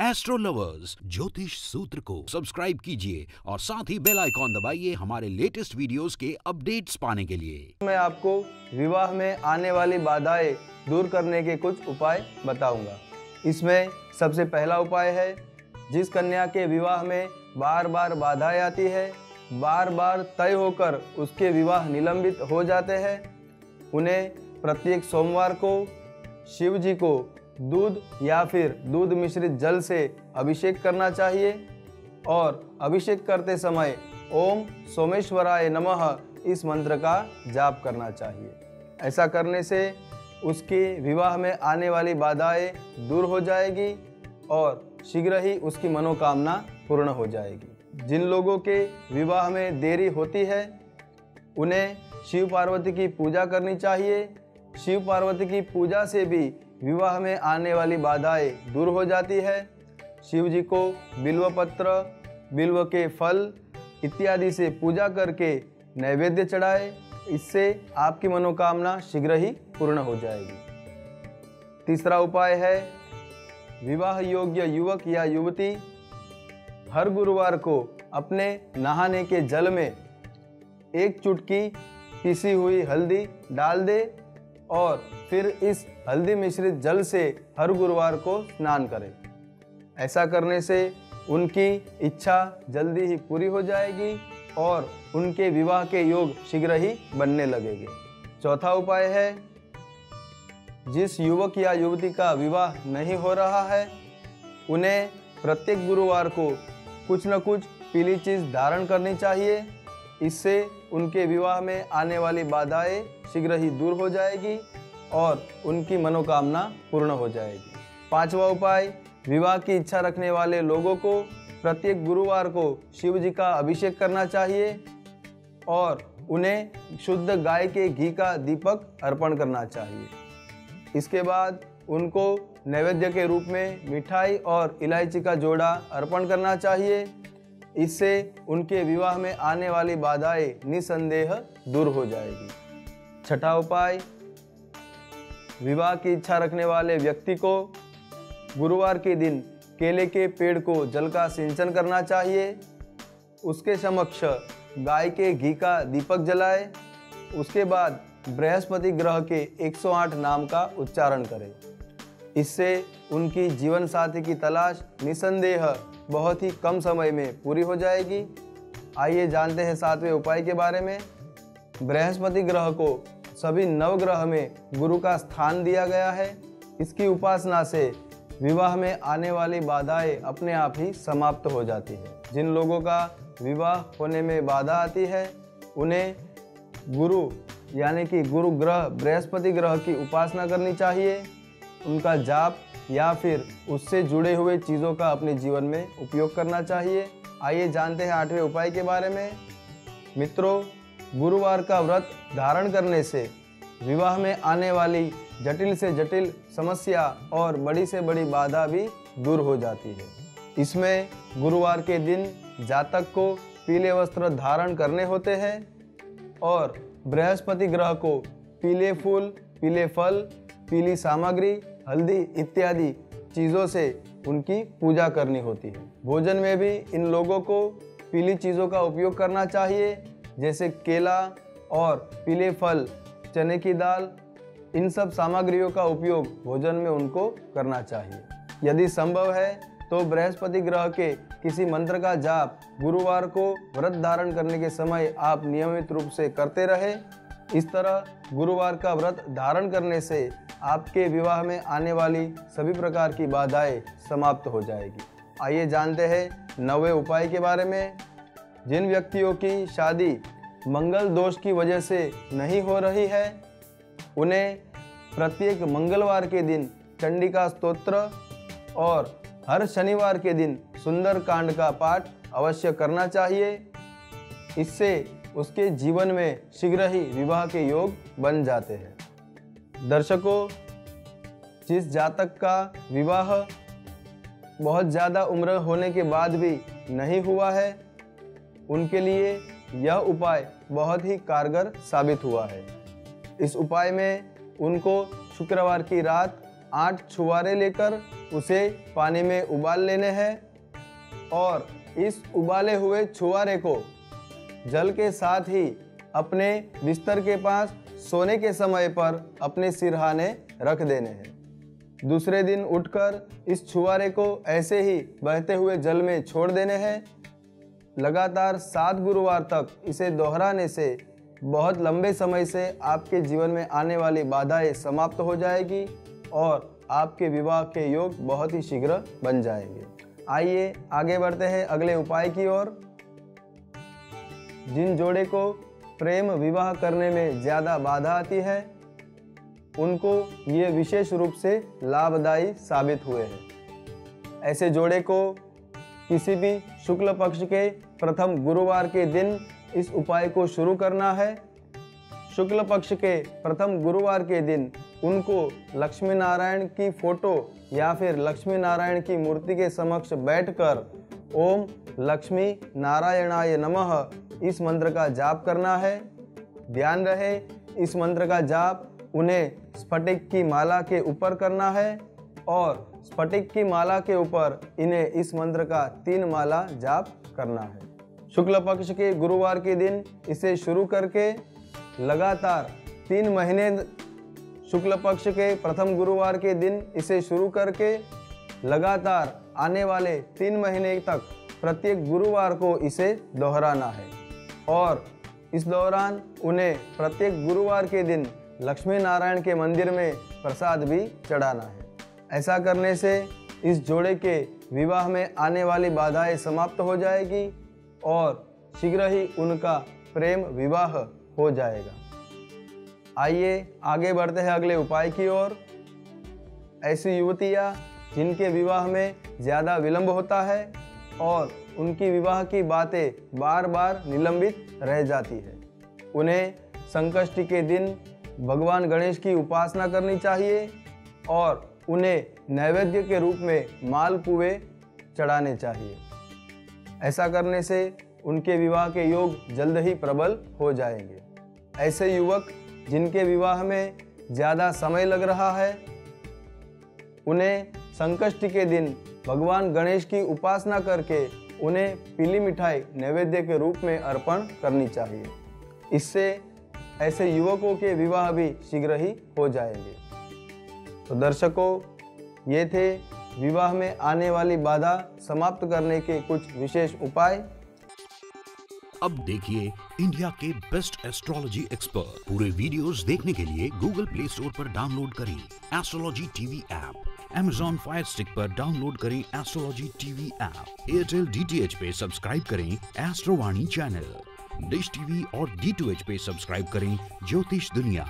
Astro lovers ज्योतिष सूत्र को सब्सक्राइब कीजिए और साथ ही बेल आइकॉन दबाइए हमारे लेटेस्ट वीडियोस के अपडेट्स पाने के लिए। मैं आपको विवाह में आने वाली बाधाएँ दूर करने के कुछ उपाय बताऊँगा। इसमें सबसे पहला उपाय है, जिस कन्या के विवाह में बार बार बाधाएँ आती है बार बार तय होकर उसके विवाह निलंबित हो जाते हैं, उन्हें प्रत्येक सोमवार को शिव जी को दूध या फिर दूध मिश्रित जल से अभिषेक करना चाहिए। और अभिषेक करते समय ओम सोमेश्वराय नमः इस मंत्र का जाप करना चाहिए। ऐसा करने से उसके विवाह में आने वाली बाधाएँ दूर हो जाएगी और शीघ्र ही उसकी मनोकामना पूर्ण हो जाएगी। जिन लोगों के विवाह में देरी होती है, उन्हें शिव पार्वती की पूजा करनी चाहिए। शिव पार्वती की पूजा से भी विवाह में आने वाली बाधाएँ दूर हो जाती है। शिव जी को बिल्व पत्र बिल्व के फल इत्यादि से पूजा करके नैवेद्य चढ़ाए। इससे आपकी मनोकामना शीघ्र ही पूर्ण हो जाएगी। तीसरा उपाय है, विवाह योग्य युवक या युवती हर गुरुवार को अपने नहाने के जल में एक चुटकी पिसी हुई हल्दी डाल दे। और फिर इस हल्दी मिश्रित जल से हर गुरुवार को स्नान करें। ऐसा करने से उनकी इच्छा जल्दी ही पूरी हो जाएगी और उनके विवाह के योग शीघ्र ही बनने लगेंगे। चौथा उपाय है, जिस युवक या युवती का विवाह नहीं हो रहा है, उन्हें प्रत्येक गुरुवार को कुछ न कुछ पीली चीज़ धारण करनी चाहिए। इससे उनके विवाह में आने वाली बाधाएँ शीघ्र ही दूर हो जाएगी और उनकी मनोकामना पूर्ण हो जाएगी। पांचवा उपाय, विवाह की इच्छा रखने वाले लोगों को प्रत्येक गुरुवार को शिव जी का अभिषेक करना चाहिए और उन्हें शुद्ध गाय के घी का दीपक अर्पण करना चाहिए। इसके बाद उनको नैवेद्य के रूप में मिठाई और इलायची का जोड़ा अर्पण करना चाहिए इससे उनके विवाह में आने वाली बाधाएँ निसंदेह दूर हो जाएगी। छठा उपाय, विवाह की इच्छा रखने वाले व्यक्ति को गुरुवार के दिन केले के पेड़ को जल का सिंचन करना चाहिए। उसके समक्ष गाय के घी का दीपक जलाए। उसके बाद बृहस्पति ग्रह के 108 नाम का उच्चारण करें। इससे उनकी जीवन साथी की तलाश निसंदेह बहुत ही कम समय में पूरी हो जाएगी। आइए जानते हैं सातवें उपाय के बारे में। बृहस्पति ग्रह को सभी नवग्रह में गुरु का स्थान दिया गया है। इसकी उपासना से विवाह में आने वाली बाधाएँ अपने आप ही समाप्त हो जाती है। जिन लोगों का विवाह होने में बाधा आती है, उन्हें गुरु, यानी कि गुरु ग्रह, बृहस्पति ग्रह की उपासना करनी चाहिए। उनका जाप या फिर उससे जुड़े हुए चीज़ों का अपने जीवन में उपयोग करना चाहिए। आइए जानते हैं आठवें उपाय के बारे में। मित्रों, गुरुवार का व्रत धारण करने से विवाह में आने वाली जटिल से जटिल समस्या और बड़ी से बड़ी बाधा भी दूर हो जाती है। इसमें गुरुवार के दिन जातक को पीले वस्त्र धारण करने होते हैं और बृहस्पति ग्रह को पीले फूल, पीले फल, पीली सामग्री हल्दी इत्यादि चीज़ों से उनकी पूजा करनी होती है। भोजन में भी इन लोगों को पीली चीज़ों का उपयोग करना चाहिए, जैसे केला और पीले फल, चने की दाल, इन सब सामग्रियों का उपयोग भोजन में उनको करना चाहिए। यदि संभव है तो बृहस्पति ग्रह के किसी मंत्र का जाप गुरुवार को व्रत धारण करने के समय आप नियमित रूप से करते रहे। इस तरह गुरुवार का व्रत धारण करने से आपके विवाह में आने वाली सभी प्रकार की बाधाएँ समाप्त हो जाएगी। आइए जानते हैं नवे उपाय के बारे में। जिन व्यक्तियों की शादी मंगल दोष की वजह से नहीं हो रही है, उन्हें प्रत्येक मंगलवार के दिन चंडिका स्तोत्र और हर शनिवार के दिन सुंदर कांड का पाठ अवश्य करना चाहिए। इससे उसके जीवन में शीघ्र ही विवाह के योग बन जाते हैं। दर्शकों, जिस जातक का विवाह बहुत ज़्यादा उम्र होने के बाद भी नहीं हुआ है, उनके लिए यह उपाय बहुत ही कारगर साबित हुआ है। इस उपाय में उनको शुक्रवार की रात आठ छुआरे लेकर उसे पानी में उबाल लेने हैं और इस उबाले हुए छुआरे को जल के साथ ही अपने बिस्तर के पास सोने के समय पर अपने सिरहाने रख देने हैं। दूसरे दिन उठकर इस छुआरे को ऐसे ही बहते हुए जल में छोड़ देने हैं। लगातार सात गुरुवार तक इसे दोहराने से बहुत लंबे समय से आपके जीवन में आने वाली बाधाएँ समाप्त हो जाएगी और आपके विवाह के योग बहुत ही शीघ्र बन जाएँगे। आइए आगे बढ़ते हैं अगले उपाय की ओर। जिन जोड़े को प्रेम विवाह करने में ज़्यादा बाधा आती है। उनको ये विशेष रूप से लाभदायी साबित हुए हैं। ऐसे जोड़े को किसी भी शुक्ल पक्ष के प्रथम गुरुवार के दिन इस उपाय को शुरू करना है। शुक्ल पक्ष के प्रथम गुरुवार के दिन उनको लक्ष्मी नारायण की फ़ोटो या फिर लक्ष्मी नारायण की मूर्ति के समक्ष बैठकर ओम लक्ष्मी नारायणाय नमः। इस मंत्र का जाप करना है। ध्यान रहे, इस मंत्र का जाप उन्हें स्फटिक की माला के ऊपर करना है और स्फटिक की माला के ऊपर इन्हें इस मंत्र का तीन माला जाप करना है। शुक्ल पक्ष के गुरुवार के दिन इसे शुरू करके लगातार तीन महीने शुक्ल पक्ष के प्रथम गुरुवार के दिन इसे शुरू करके लगातार आने वाले तीन महीने तक प्रत्येक गुरुवार को इसे दोहराना है। और इस दौरान उन्हें प्रत्येक गुरुवार के दिन लक्ष्मी नारायण के मंदिर में प्रसाद भी चढ़ाना है। ऐसा करने से इस जोड़े के विवाह में आने वाली बाधाएँ समाप्त हो जाएगी और शीघ्र ही उनका प्रेम विवाह हो जाएगा। आइए आगे बढ़ते हैं अगले उपाय की ओर। ऐसी युवतियाँ जिनके विवाह में ज़्यादा विलंब होता है और उनकी विवाह की बातें बार बार निलंबित रह जाती है। उन्हें संकष्टी के दिन भगवान गणेश की उपासना करनी चाहिए और उन्हें नैवेद्य के रूप में माल पुए चढ़ाने चाहिए। ऐसा करने से उनके विवाह के योग जल्द ही प्रबल हो जाएँगे। ऐसे युवक जिनके विवाह में ज़्यादा समय लग रहा है, उन्हें संकष्टी के दिन भगवान गणेश की उपासना करके उन्हें पीली मिठाई नैवेद्य के रूप में अर्पण करनी चाहिए। इससे ऐसे युवकों के विवाह भी शीघ्र ही हो जाएँगे। तो दर्शकों, ये थे विवाह में आने वाली बाधा समाप्त करने के कुछ विशेष उपाय। अब देखिए इंडिया के बेस्ट एस्ट्रोलॉजी एक्सपर्ट। पूरे वीडियोस देखने के लिए गूगल प्ले स्टोर पर डाउनलोड करें astrology TV app Amazon fire stick पर डाउनलोड करें astrology TV app Airtel D पे सब्सक्राइब करें एस्ट्रोवाणी चैनल डिश टीवी और डी पे सब्सक्राइब करें ज्योतिष दुनिया